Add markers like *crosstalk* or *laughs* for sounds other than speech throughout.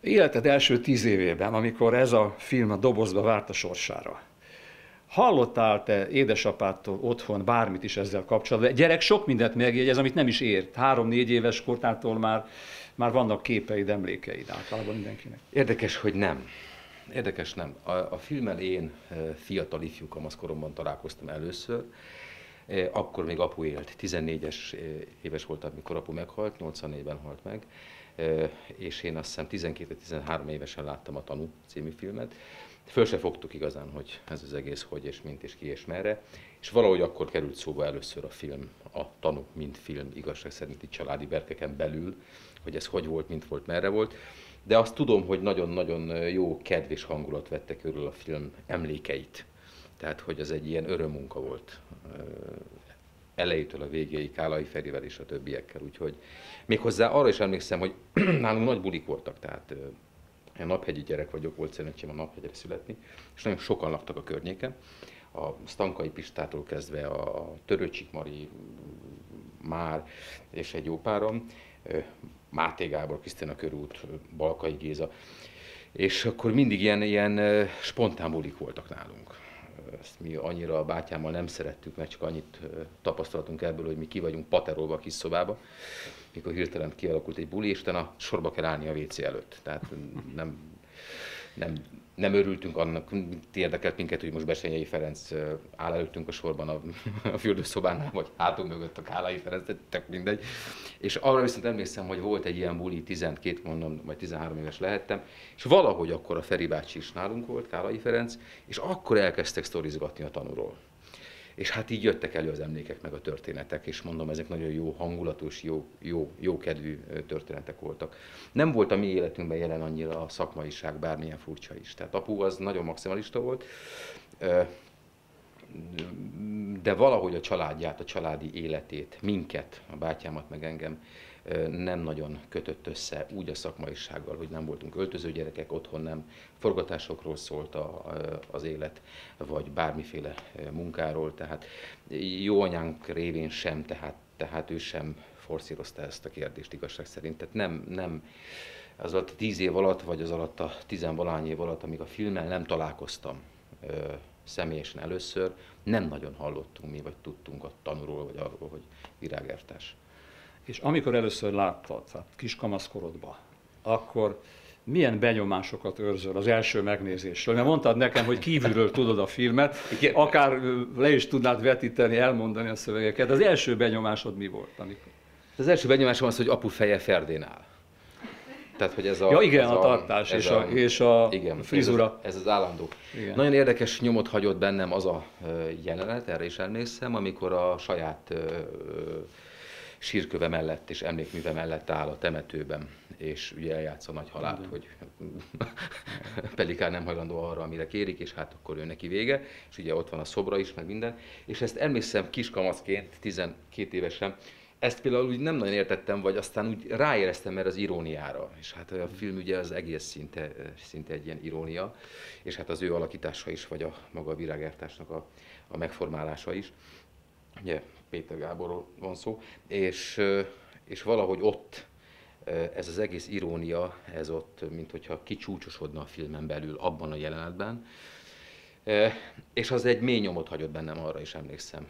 életed első tíz évében, amikor ez a film a dobozba várt a sorsára, hallottál te édesapától otthon bármit is ezzel kapcsolatban? A gyerek sok mindent megjegyez, amit nem is ért. Három-négy éves kortától már, már vannak képeid, emlékeid általában mindenkinek. Érdekes, hogy nem. Érdekes nem. A, a filmmel én fiatal ifjú kamaszkoromban találkoztam először, akkor még apu élt, 14-es éves volt, amikor apu meghalt, 84-ben halt meg, és én azt hiszem 12-13 évesen láttam a Tanú című filmet. Föl se fogtuk igazán, hogy ez az egész hogy és mint és ki és merre, és valahogy akkor került szóba először a film, a Tanú, mint film, igazság szerint itt családi berkeken belül, hogy ez hogy volt, mint volt, merre volt. De azt tudom, hogy nagyon-nagyon jó kedv és hangulat vette körül a film emlékeit. Tehát, hogy az egy ilyen örömmunka volt elejétől a végéig Kálai Ferivel és a többiekkel. Úgyhogy méghozzá arra is emlékszem, hogy *clears throat* nálunk nagy bulik voltak, tehát én naphegyi gyerek vagyok, volt szerencsém a naphegyre születni, és nagyon sokan laktak a környéken. A Stankai Pistától kezdve a Törőcsik Mari, Már és egy jó párom, Máté Gábor, Krisztina Körút, Balkai Géza, és akkor mindig ilyen, ilyen spontán bulik voltak nálunk ezt mi annyira a bátyámmal nem szerettük, mert csak annyit tapasztaltunk ebből, hogy mi ki vagyunk paterolva a kis szobába, mikor hirtelen kialakult egy buli, és a sorba kell állni a WC előtt. Tehát nem, nem, nem örültünk annak, érdekelt minket, hogy most Besenyei Ferenc áll előttünk a sorban a, a fürdőszobánál, vagy hátunk mögött a Kálai Ferenc, tök mindegy. És arra viszont emlékszem, hogy volt egy ilyen buli, 12 mondom, vagy 13 éves lehettem, és valahogy akkor a Feri bácsi is nálunk volt, Kálai Ferenc, és akkor elkezdtek sztorizgatni a tanúról. És hát így jöttek elő az emlékek, meg a történetek, és mondom, ezek nagyon jó hangulatos, jó, jó, jó kedvű történetek voltak. Nem volt a mi életünkben jelen annyira a szakmaiság, bármilyen furcsa is. Tehát apu az nagyon maximalista volt, de valahogy a családját, a családi életét, minket, a bátyámat meg engem nem nagyon kötött össze úgy a szakmaisággal, hogy nem voltunk öltöző gyerekek, otthon nem forgatásokról szólt a, az élet, vagy bármiféle munkáról, tehát jó anyánk révén sem, tehát, tehát ő sem forszírozta ezt a kérdést igazság szerint. Tehát nem, nem az alatt a tíz év alatt, vagy az alatt a tizenvalány év alatt, amíg a filmmel nem találkoztam személyesen először, nem nagyon hallottunk mi, vagy tudtunk a tanulról, vagy arról, hogy virágértás. És amikor először láttad, tehát kiskamaszkorodban, akkor milyen benyomásokat őrzöl az első megnézésről? Mert mondtad nekem, hogy kívülről tudod a filmet, Igen. akár le is tudnád vetíteni, elmondani a szövegeket. Az első benyomásod mi volt? Amikor? Az első benyomásom az, hogy apu feje Ferdén áll. Tehát, hogy ez a, ja, igen, ez a, tartás és a, és a igen, frizura. Ez, ez az állandó. Igen. Nagyon érdekes nyomot hagyott bennem az a jelenet, erre is emlékszem, amikor a saját sírköve mellett és emlékműve mellett áll a temetőben, és ugye eljátsz a nagy halált, hogy *laughs* Pelikán nem hajlandó arra, amire kérik, és hát akkor ő neki vége, és ugye ott van a szobra is, meg minden. És ezt emlékszem kiskamaszként, 12 évesen, ezt például úgy nem nagyon értettem, vagy aztán úgy ráéreztem erre az iróniára. És hát a film ugye az egész szinte, szinte egy ilyen irónia, és hát az ő alakítása is, vagy a maga a virágártásnak a, a megformálása is. Ugye Péter Gáborról van szó, és, és valahogy ott ez az egész irónia, ez ott, mint hogyha kicsúcsosodna a filmen belül, abban a jelenetben, és az egy mély nyomot hagyott bennem, arra is emlékszem.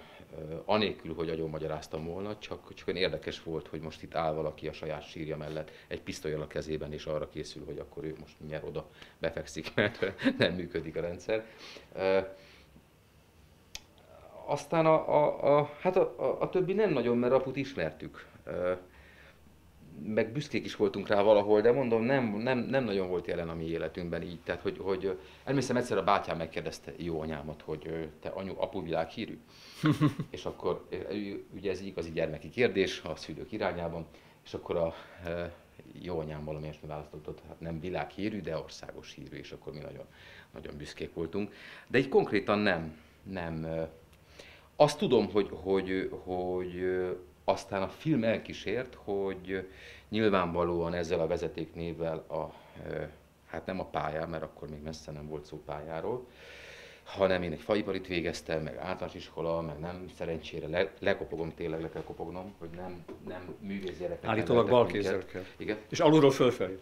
Anélkül, hogy agyon magyaráztam volna, csak, csak olyan érdekes volt, hogy most itt áll valaki a saját sírja mellett, egy pisztolyal a kezében, és arra készül, hogy akkor ő most mindjárt oda befekszik, mert *laughs* nem működik a rendszer. Aztán a, a, a, hát a, a, a többi nem nagyon, mert aput ismertük. Meg büszkék is voltunk rá valahol, de mondom, nem, nem, nem nagyon volt jelen a mi életünkben így. Tehát, hogy, hogy emlékszem egyszer a bátyám megkérdezte jó anyámat, hogy te anyu, apu világhírű? *laughs* és akkor ugye ez igazi gyermeki kérdés a szülők irányában, és akkor a jó anyám valami ilyesmi választott, hát nem világhírű, de országos hírű, és akkor mi nagyon, nagyon büszkék voltunk. De így konkrétan nem, nem, azt tudom, hogy, hogy, hogy aztán a film elkísért, hogy nyilvánvalóan ezzel a vezetéknévvel a, hát nem a pályán, mert akkor még messze nem volt szó pályáról, hanem én egy faibarit végeztem, meg általános iskola, meg nem szerencsére le, lekopogom, tényleg le kell kopognom, hogy nem, nem művészgyereknek. Állítólag bal kell. Igen. És alulról fölfelé.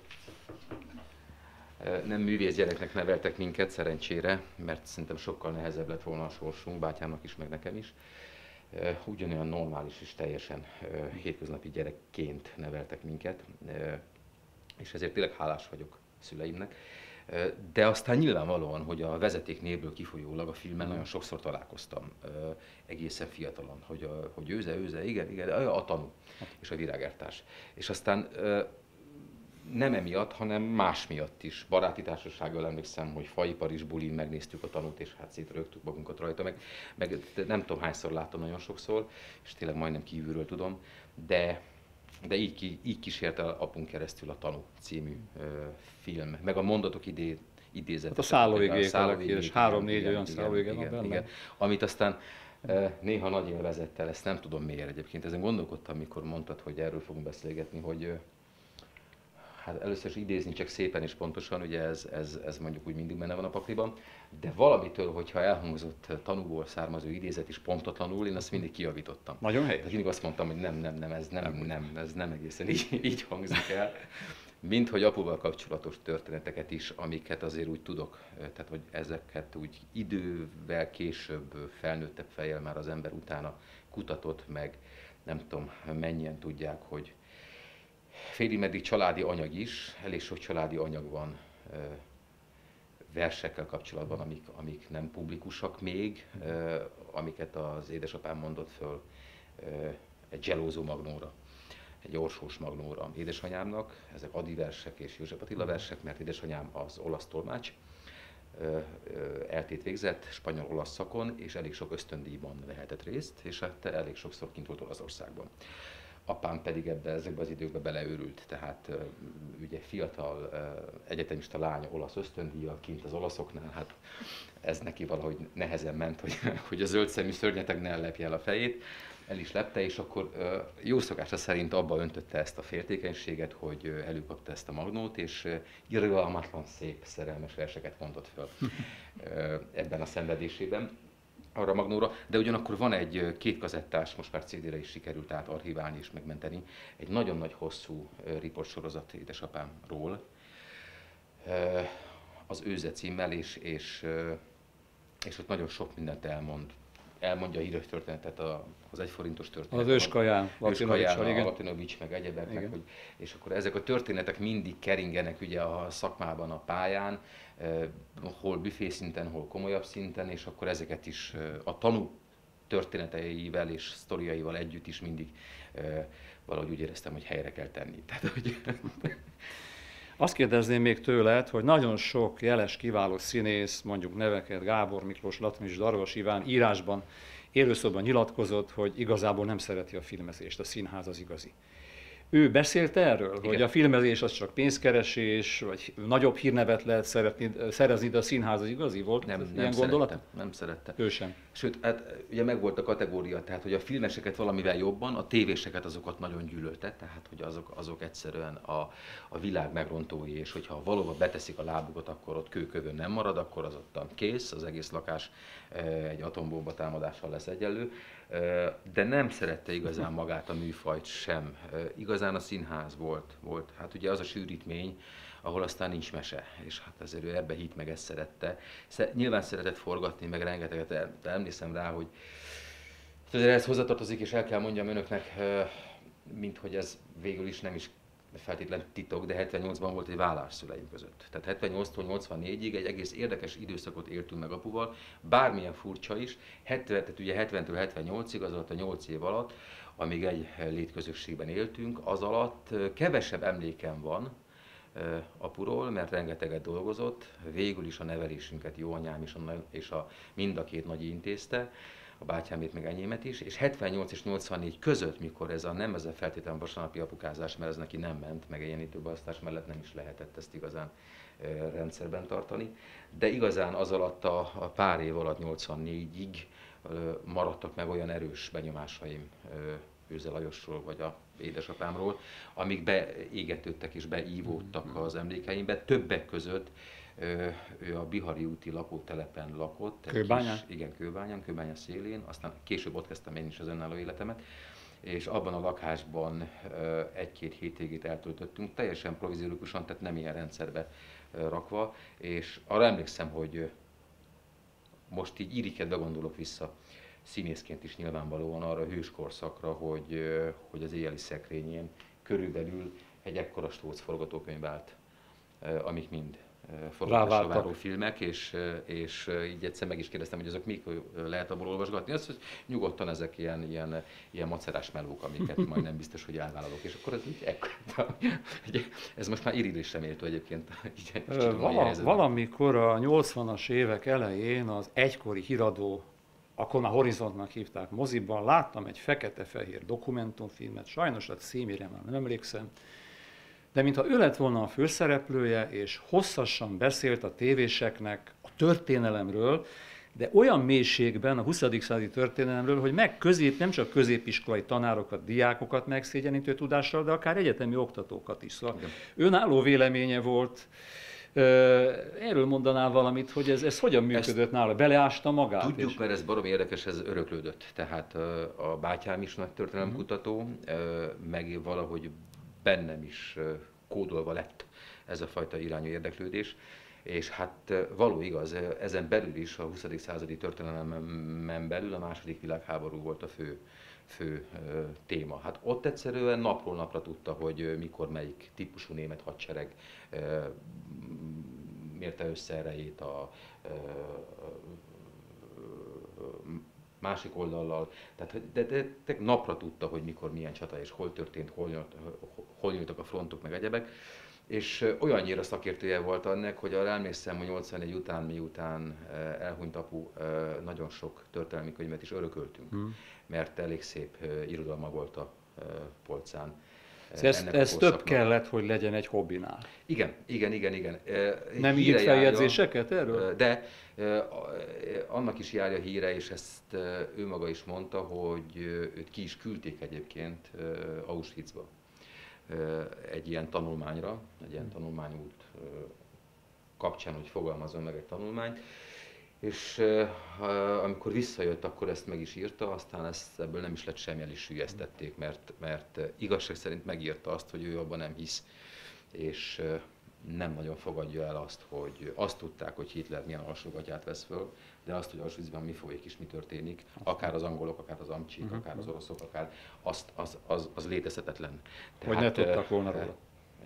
Nem művész gyereknek neveltek minket, szerencsére, mert szerintem sokkal nehezebb lett volna a sorsunk, bátyámnak is, meg nekem is. Ugyanolyan normális és teljesen hétköznapi gyerekként neveltek minket, és ezért tényleg hálás vagyok szüleimnek. De aztán nyilvánvalóan, hogy a vezeték névből kifolyólag a filmen nagyon sokszor találkoztam egészen fiatalon, hogy, a, hogy őze, őze, igen, igen, a tanú és a virágártás. És aztán nem emiatt, hanem más miatt is. Baráti társasággal emlékszem, hogy faipar is bulin megnéztük a tanút, és hát szétrögtük magunkat rajta, meg, meg nem tudom hányszor látom nagyon sokszor, és tényleg majdnem kívülről tudom, de, de így, így kísérte apunk keresztül a Tanú című ö, film, meg a mondatok idé, idézet. Hát a szállóigék, és három-négy olyan szállóigék van benne. Igen, amit aztán néha nagy élvezettel, ezt nem tudom miért egyébként, ezen gondolkodtam, mikor mondtad, hogy erről fogunk beszélgetni, hogy hát először is idézni csak szépen és pontosan, ugye ez, ez, ez mondjuk úgy mindig benne van a pakliban, de valamitől, hogyha elhangzott tanúból származó idézet is pontatlanul, én azt mindig kiavítottam. Nagyon helyes. Tehát mindig azt mondtam, hogy nem, nem, nem, ez nem, nem, nem ez nem egészen így, így hangzik el. Mint hogy apuval kapcsolatos történeteket is, amiket azért úgy tudok, tehát hogy ezeket úgy idővel később felnőttebb fejjel már az ember utána kutatott meg, nem tudom mennyien tudják, hogy félig meddig családi anyag is, elég sok családi anyag van versekkel kapcsolatban, amik, amik nem publikusak még, amiket az édesapám mondott föl egy gelózó magnóra, egy orsós magnóra édesanyámnak. Ezek Adi versek és József Attila versek, mert édesanyám az olasz tolmács, eltét végzett spanyol-olasz szakon, és elég sok ösztöndíjban vehetett részt, és hát elég sokszor kint volt Olaszországban apám pedig ebbe, ezekbe az időkbe beleőrült, tehát ugye fiatal egyetemista lány olasz ösztöndíjjal kint az olaszoknál, hát ez neki valahogy nehezen ment, hogy, hogy a zöld szemű szörnyeteg ne lepje el a fejét, el is lepte, és akkor jó szokása szerint abba öntötte ezt a féltékenységet, hogy előkapta ezt a magnót, és irgalmatlan szép szerelmes verseket mondott föl ebben a szenvedésében arra Magnóra, de ugyanakkor van egy két kazettás, most már CD-re is sikerült archiválni és megmenteni, egy nagyon nagy hosszú riportsorozat édesapámról, az őze címmel, és, és, és ott nagyon sok mindent elmond. Elmondja a híres történetet, az egyforintos történetet. Az őskaján, Latinovics, Latinovics meg egyebeknek, hogy, és akkor ezek a történetek mindig keringenek ugye a szakmában, a pályán, hol büfé szinten, hol komolyabb szinten, és akkor ezeket is a tanú történeteivel és sztoriaival együtt is mindig valahogy úgy éreztem, hogy helyre kell tenni. *laughs* Tehát, hogy Azt kérdezném még tőled, hogy nagyon sok jeles, kiváló színész, mondjuk neveket Gábor Miklós, Latmics, Darvas Iván írásban, élőszóban nyilatkozott, hogy igazából nem szereti a filmezést, a színház az igazi. Ő beszélt erről, Igen. hogy a filmezés az csak pénzkeresés, vagy nagyobb hírnevet lehet szeretni, szerezni, de a színház az igazi volt? Nem, nem ilyen gondolat? Nem szerette. Ő sem. Sőt, hát ugye megvolt a kategória, tehát hogy a filmeseket valamivel jobban, a tévéseket azokat nagyon gyűlölte, tehát hogy azok, azok egyszerűen a, a világ megrontói, és hogyha valóban beteszik a lábukat, akkor ott kőkövön nem marad, akkor az ott kész, az egész lakás egy atombomba támadással lesz egyenlő de nem szerette igazán magát a műfajt sem. Igazán a színház volt, volt. Hát ugye az a sűrítmény, ahol aztán nincs mese, és hát azért ő ebbe hit meg ezt szerette. Nyilván szeretett forgatni, meg rengeteget, de emlékszem rá, hogy azért ez hozzatartozik, és el kell mondjam önöknek, mint hogy ez végül is nem is feltétlen titok, de 78-ban volt egy vállás szüleim között. Tehát 78-tól 84-ig egy egész érdekes időszakot éltünk meg apuval, bármilyen furcsa is, 70, tehát ugye 70-től 78-ig, az alatt a 8 év alatt, amíg egy létközösségben éltünk, az alatt kevesebb emlékem van apuról, mert rengeteget dolgozott, végül is a nevelésünket jó anyám és a, és a mind a két nagy intézte, a bátyámét, meg enyémet is, és 78 és 84 között, mikor ez a nem ez a feltétlen vasárnapi apukázás, mert ez neki nem ment, meg ilyen időbeosztás mellett nem is lehetett ezt igazán rendszerben tartani, de igazán az alatt a, a pár év alatt 84-ig maradtak meg olyan erős benyomásaim Őze Lajosról, vagy a édesapámról, amik beégetődtek és beívódtak mm-hmm. az emlékeimbe, többek között ő a Bihari úti lakótelepen lakott. Kőbányán? Kis, igen, Kőbányán, Kőbánya szélén, aztán később ott kezdtem én is az önálló életemet, és abban a lakásban egy-két hétvégét eltöltöttünk, teljesen provizorikusan, tehát nem ilyen rendszerbe rakva, és arra emlékszem, hogy most így irigykedve gondolok vissza, színészként is nyilvánvalóan arra a hős korszakra, hogy, hogy az éjjeli szekrényén körülbelül egy ekkora stóc forgatókönyv állt, amik mind forgatásra váró filmek, és, és így egyszer meg is kérdeztem, hogy azok mik lehet abból olvasgatni. Azt, hogy nyugodtan ezek ilyen, ilyen, ilyen macerás melók, amiket majd nem biztos, hogy elvállalok. És akkor ez így ekkor, ez most már irigylésre méltó egyébként. Így, Vala, valamikor a 80-as évek elején az egykori híradó akkor már Horizontnak hívták moziban, láttam egy fekete-fehér dokumentumfilmet, sajnos a címére már nem emlékszem, de mintha ő lett volna a főszereplője, és hosszasan beszélt a tévéseknek a történelemről, de olyan mélységben a 20. századi történelemről, hogy meg közép, nem csak középiskolai tanárokat, diákokat megszégyenítő tudással, de akár egyetemi oktatókat is. Szóval önálló véleménye volt, Erről mondanál valamit, hogy ez, ez hogyan működött Ezt nála? Beleásta magát? Tudjuk, és... mert ez barom érdekes, ez öröklődött. Tehát a bátyám is nagy történelemkutató, uh-huh. meg valahogy bennem is kódolva lett ez a fajta irányú érdeklődés. És hát való igaz, ezen belül is a 20. századi történelemen belül a második világháború volt a fő, fő téma. Hát ott egyszerűen napról napra tudta, hogy mikor melyik típusú német hadsereg mérte össze erejét a, másik oldallal. Tehát de, de, de napra tudta, hogy mikor milyen csata és hol történt, hol, nyúlt, hol nyúltak a frontok, meg egyebek. És olyannyira szakértője volt annak, hogy arra emlékszem, hogy 81 után, miután elhunyt apu, nagyon sok történelmi könyvet is örököltünk, hmm. mert elég szép irodalma volt a polcán. Ez, ez több kellett, hogy legyen egy hobbinál. Igen, igen, igen, igen. Nem írt feljegyzéseket erről? De annak is járja híre, és ezt ő maga is mondta, hogy őt ki is küldték egyébként Auschwitzba egy ilyen tanulmányra, egy ilyen tanulmányút kapcsán, hogy fogalmazom meg egy tanulmányt, és amikor visszajött, akkor ezt meg is írta, aztán ezt ebből nem is lett semmi, el is sülyeztették, mert, mert igazság szerint megírta azt, hogy ő abban nem hisz, és nem nagyon fogadja el azt, hogy azt tudták, hogy Hitler milyen alsógatját vesz föl, de azt, hogy Auschwitzban mi folyik és mi történik, akár az angolok, akár az amcsik, uh-huh. akár az oroszok, akár azt, az, az, az létezhetetlen. Tehát, hogy ne tudtak volna róla.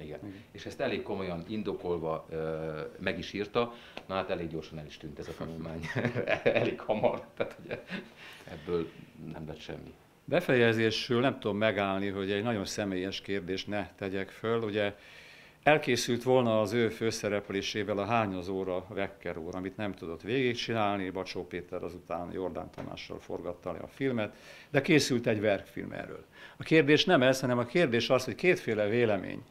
Igen. Igen. És ezt elég komolyan indokolva meg is írta, na hát elég gyorsan el is tűnt ez a tanulmány, *laughs* elég hamar, tehát ugye ebből nem lett semmi. Befejezésül nem tudom megállni, hogy egy nagyon személyes kérdést ne tegyek föl. Ugye elkészült volna az ő főszereplésével a Hányozóra Vekker úr, amit nem tudott végigcsinálni, Bacsó Péter azután Jordán Tamással forgatta le a filmet, de készült egy verkfilm erről. A kérdés nem ez, hanem a kérdés az, hogy kétféle vélemény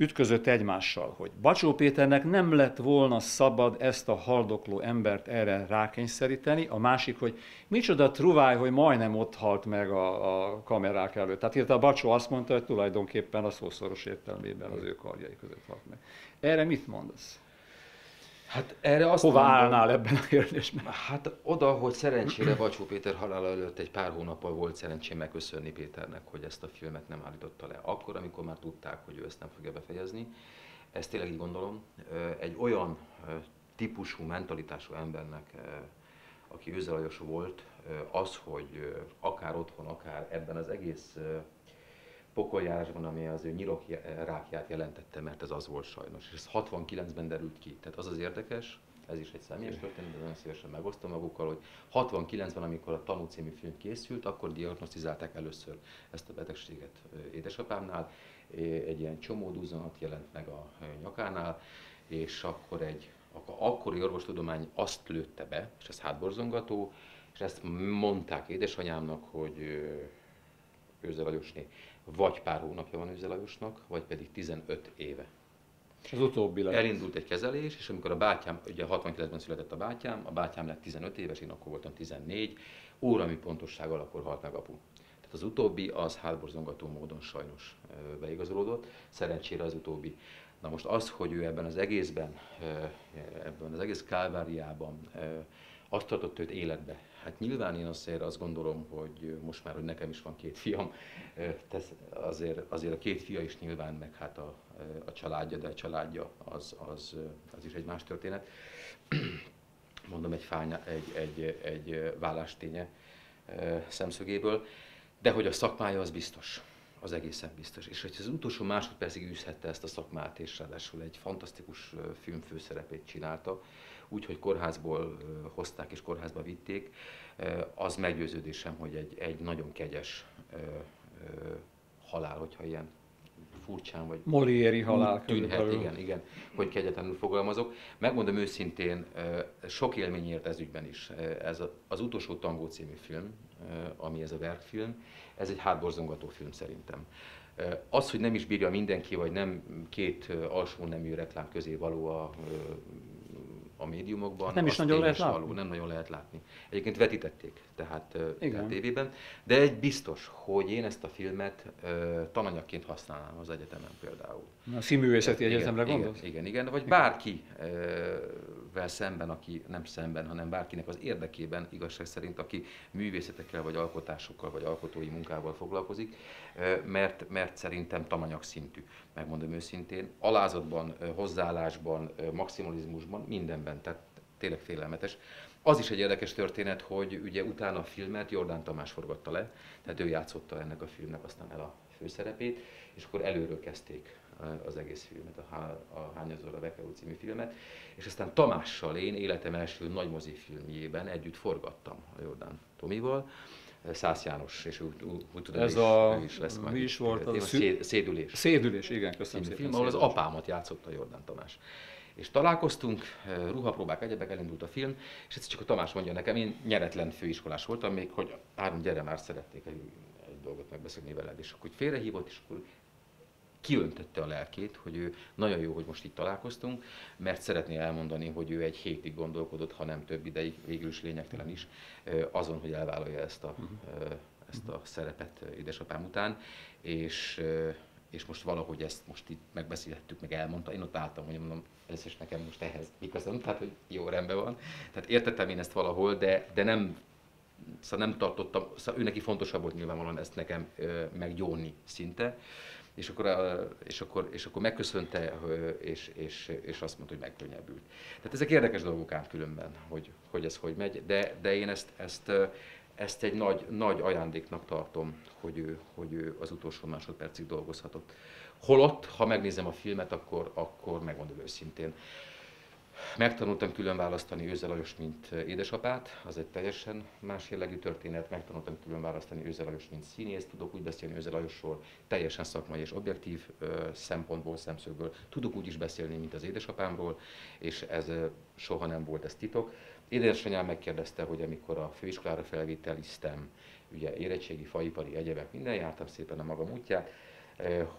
ütközött egymással, hogy Bacsó Péternek nem lett volna szabad ezt a haldokló embert erre rákényszeríteni, a másik, hogy micsoda truváj, hogy majdnem ott halt meg a, a kamerák előtt. Tehát itt a Bacsó azt mondta, hogy tulajdonképpen a szószoros értelmében az ő karjai között halt meg. Erre mit mondasz? Hát erre azt Hova mondom, állnál ebben a kérdésben? Hát oda, hogy szerencsére Bacsó Péter halála előtt egy pár hónappal volt szerencsém megköszönni Péternek, hogy ezt a filmet nem állította le. Akkor, amikor már tudták, hogy ő ezt nem fogja befejezni, ezt tényleg így gondolom, egy olyan típusú, mentalitású embernek, aki őzelajos volt, az, hogy akár otthon, akár ebben az egész pokoljárásban, ami az ő nyirok rákját jelentette, mert ez az volt sajnos. És ez 69-ben derült ki. Tehát az az érdekes, ez is egy személyes történet, de nagyon szívesen megosztom magukkal, hogy 69-ben, amikor a Tanú című film készült, akkor diagnosztizálták először ezt a betegséget édesapámnál. Egy ilyen csomódúzanat jelent meg a nyakánál, és akkor egy akkor akkori orvostudomány azt lőtte be, és ez hátborzongató, és ezt mondták édesanyámnak, hogy Őze Lajosné vagy pár hónapja van Őze Lajosnak, vagy pedig 15 éve. És az utóbbi lett. Elindult egy kezelés, és amikor a bátyám, ugye 69-ben született a bátyám, a bátyám lett 15 éves, én akkor voltam 14, órami pontossággal akkor halt meg apu. Tehát az utóbbi az hátborzongató módon sajnos beigazolódott, szerencsére az utóbbi. Na most az, hogy ő ebben az egészben, ebben az egész kálváriában azt tartott őt életbe, Hát nyilván én azért azt gondolom, hogy most már, hogy nekem is van két fiam, tesz, azért, azért a két fia is nyilván, meg hát a, a családja, de a családja az, az, az is egy más történet. *clears throat* Mondom egy, fánya, egy, egy, egy vállásténye szemszögéből, de hogy a szakmája az biztos az egészen biztos. És hogy az utolsó másodpercig űzhette ezt a szakmát, és ráadásul egy fantasztikus film főszerepét csinálta, úgy, hogy kórházból hozták és kórházba vitték, az meggyőződésem, hogy egy, egy nagyon kegyes halál, hogyha ilyen furcsán vagy Moliéri halál tűnhet, igen, igen, hogy kegyetlenül fogalmazok. Megmondom őszintén, sok élmény ért ez ügyben is. Ez az utolsó tangó című film, ami ez a verkfilm, ez egy hátborzongató film szerintem. Az, hogy nem is bírja mindenki, vagy nem két alsó nemű reklám közé való a a médiumokban. Nem is nagyon lehet látni. Való, nem nagyon lehet látni. Egyébként vetítették, tehát, Igen. a tévében, de egy biztos, hogy én ezt a filmet uh, tananyagként használnám az egyetemen például. A színművészeti egyetemre gondolsz? Igen, igen, igen, vagy bárkivel szemben, aki nem szemben, hanem bárkinek az érdekében, igazság szerint, aki művészetekkel, vagy alkotásokkal, vagy alkotói munkával foglalkozik, mert, mert szerintem tananyag szintű, megmondom őszintén. Alázatban, hozzáállásban, maximalizmusban, mindenben, tehát tényleg félelmetes. Az is egy érdekes történet, hogy ugye utána a filmet Jordán Tamás forgatta le, tehát ő játszotta ennek a filmnek aztán el a főszerepét, és akkor előről kezdték az egész filmet, a, a Hányazor a Bekerú című filmet, és aztán Tamással én életem első nagy mozifilmjében együtt forgattam a Jordán Tomival, Szász János, és úgy, úgy, úgy tudom, Ez a, is lesz majd. Mi is volt a, a széd, Szédülés. Szédülés, igen, köszönöm szépen. Film, ahol az apámat játszotta a Jordán Tamás. És találkoztunk, ruhapróbák, egyebek, elindult a film, és egyszer csak a Tamás mondja nekem, én nyeretlen főiskolás voltam, még hogy áron gyere már szerették egy, egy dolgot megbeszélni veled, és akkor félrehívott, és akkor kiöntötte a lelkét, hogy ő nagyon jó, hogy most itt találkoztunk, mert szeretné elmondani, hogy ő egy hétig gondolkodott, ha nem több ideig, végül is lényegtelen is, azon, hogy elvállalja ezt a, mhm. ezt a szerepet édesapám után, és és most valahogy ezt most itt megbeszélhettük, meg elmondta. Én ott álltam, hogy mondom, először is nekem most ehhez miközben, tehát hogy jó rendben van. Tehát értettem én ezt valahol, de, de nem, szóval nem tartottam, szóval ő neki fontosabb volt nyilvánvalóan ezt nekem meggyónni szinte és akkor, és akkor, és akkor megköszönte, és, és, és azt mondta, hogy megkönnyebbült. Tehát ezek érdekes dolgok át különben, hogy, hogy ez hogy megy, de, de én ezt, ezt, ezt egy nagy, nagy ajándéknak tartom, hogy ő, hogy ő az utolsó másodpercig dolgozhatott. Holott, ha megnézem a filmet, akkor, akkor megmondom őszintén, Megtanultam külön választani Őze Lajos, mint édesapát, az egy teljesen más jellegű történet. Megtanultam külön választani Őze Lajos, mint színész, tudok úgy beszélni Őze Lajosról, teljesen szakmai és objektív ö, szempontból, szemszögből. Tudok úgy is beszélni, mint az édesapámról, és ez ö, soha nem volt ez titok. Édesanyám megkérdezte, hogy amikor a főiskolára felvételiztem, ugye érettségi, faipari, egyebek, minden jártam szépen a magam útját, Eh,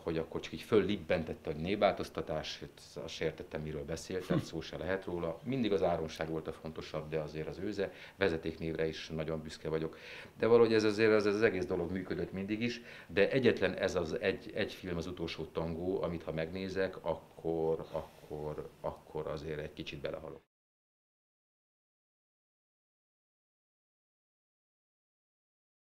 hogy akkor csak így föllibbentette, hogy névváltoztatás, azt se értettem, miről beszélt, tehát szó se lehet róla. Mindig az áronság volt a fontosabb, de azért az őze, vezetéknévre is nagyon büszke vagyok. De valahogy ez azért az, az egész dolog működött mindig is, de egyetlen ez az egy, egy film, az utolsó tangó, amit ha megnézek, akkor, akkor, akkor azért egy kicsit belehalok.